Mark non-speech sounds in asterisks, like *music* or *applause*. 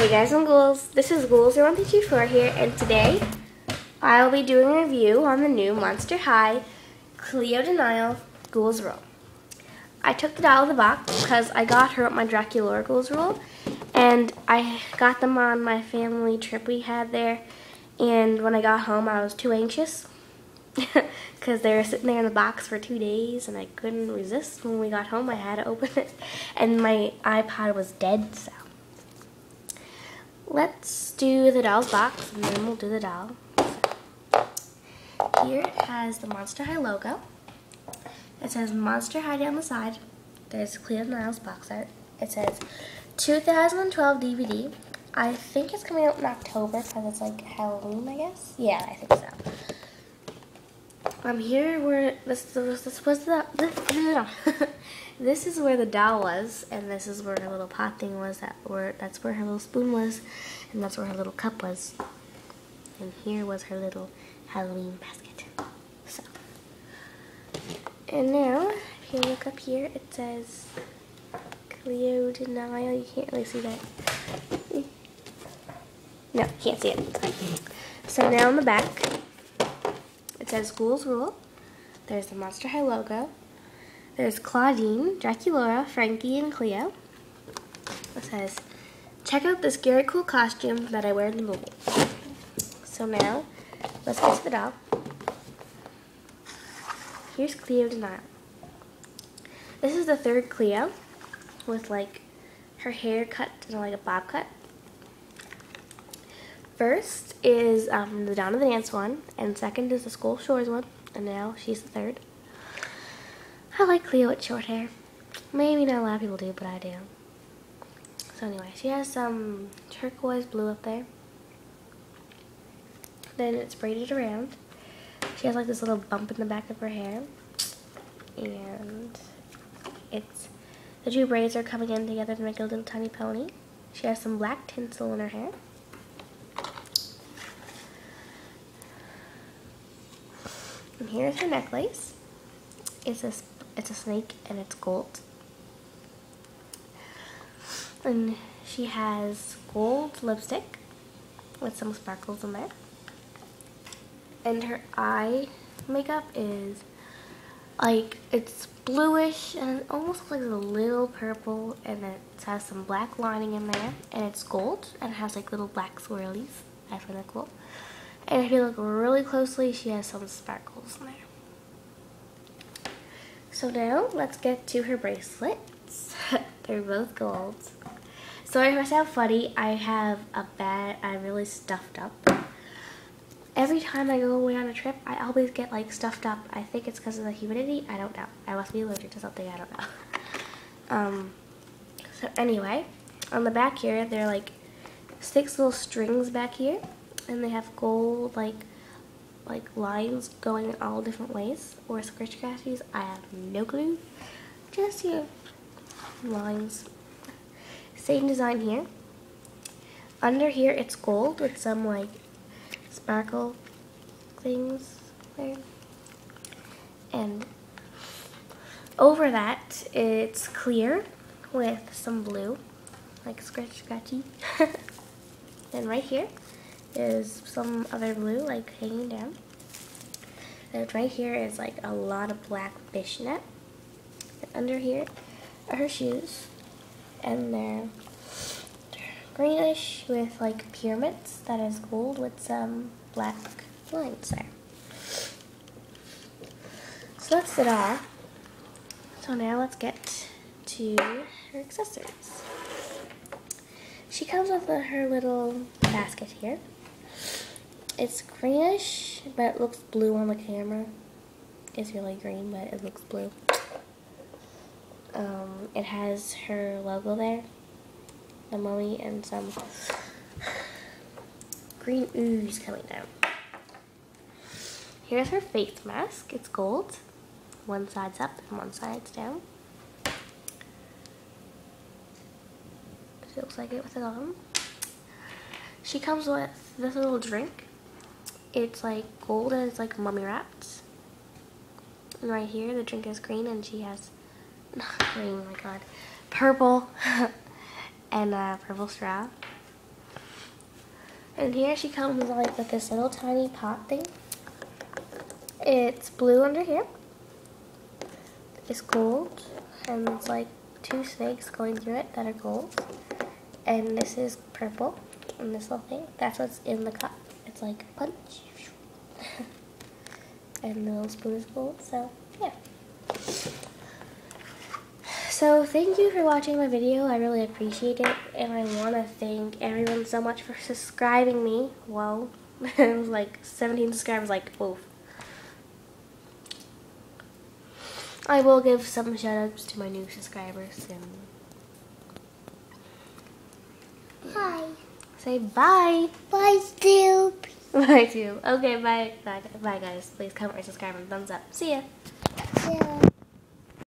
Hey guys and ghouls, this is Ghouls1324 here, and today I will be doing a review on the new Monster High Cleo de Nile Ghouls Rule. I took it out of the box because I got her at my Draculaura Ghouls Rule, and I got them on my family trip we had there, and when I got home I was too anxious *laughs* because they were sitting there in the box for two days and I couldn't resist. When we got home I had to open it, and my iPod was dead, so let's do the doll's box and then we'll do the doll. Here it has the Monster High logo. It says Monster High down the side. There's Cleo Niles box art. It says 2012 DVD. I think it's coming out in October because it's like Halloween, I guess. Yeah, I think so. Um, here where this this, this was the this, *laughs* this is where the doll was, and this is where her little pot thing was. That where that's where her little spoon was, and that's where her little cup was. And here was her little Halloween basket. So, and now if you look up here, it says Cleo de Nile. You can't really see that. No, can't see it. So now on the back, it says Ghouls Rule. There's the Monster High logo. There's Claudine, Draculaura, Frankie, and Cleo. It says, check out this scary cool costume that I wear in the movie. So now, let's get to the doll. Here's Cleo de Nile. This is the third Cleo with like her hair cut in like a bob cut. First is um, the Dawn of the Dance one, and second is the Skull Shores one, and now she's the third. I like Cleo with short hair. Maybe not a lot of people do, but I do. So anyway, she has some turquoise blue up there. Then it's braided around. She has like this little bump in the back of her hair. And it's the two braids are coming in together to make a little tiny pony. She has some black tinsel in her hair. And here's her necklace. It's a, it's a snake and it's gold. And she has gold lipstick with some sparkles in there. And her eye makeup is like, it's bluish and it almost looks like a little purple and it has some black lining in there and it's gold and it has like little black swirlies. I find that cool. And if you look really closely, she has some sparkles in there. So now, let's get to her bracelets. *laughs* They're both gold. Sorry if I sound funny, I have a bad, I'm really stuffed up. Every time I go away on a trip, I always get like stuffed up. I think it's because of the humidity. I don't know. I must be allergic to something. I don't know. *laughs* um, so anyway, on the back here, there are like six little strings back here and they have gold like like lines going in all different ways. Or scratch scratchies I have no clue. Just here lines. Same design here. Under here it's gold with some like sparkle things there. And over that it's clear with some blue like scratch scratchy. *laughs* And right here is some other blue like hanging down. And right here is like a lot of black fishnet. And under here are her shoes. And they're greenish with like pyramids that is gold with some black lines there. So that's it all. So now let's get to her accessories. She comes with her little basket here. It's greenish, but it looks blue on the camera. It's really green, but it looks blue. Um, it has her logo there, the mummy, and some green ooze coming down. Here's her face mask. It's gold. One side's up and one side's down. It looks like it with it on. She comes with this little drink it's like gold and it's like mummy wrapped. And right here the drink is green and she has *laughs* green, oh my god, purple *laughs* and a purple straw. And here she comes like with this little tiny pot thing. It's blue under here. It's gold. And it's like two snakes going through it that are gold. And this is purple. And this little thing, that's what's in the cup. It's like punch. *laughs* and the little spoon is so yeah. So thank you for watching my video. I really appreciate it. And I want to thank everyone so much for subscribing me. Whoa. *laughs* it was like 17 subscribers, like, whoa. I will give some shout outs to my new subscribers soon. Hi. Say bye. Bye, *laughs* Snoop. Bye, too. Okay, bye. Bye, bye guys. Please comment, subscribe, and thumbs up. See ya.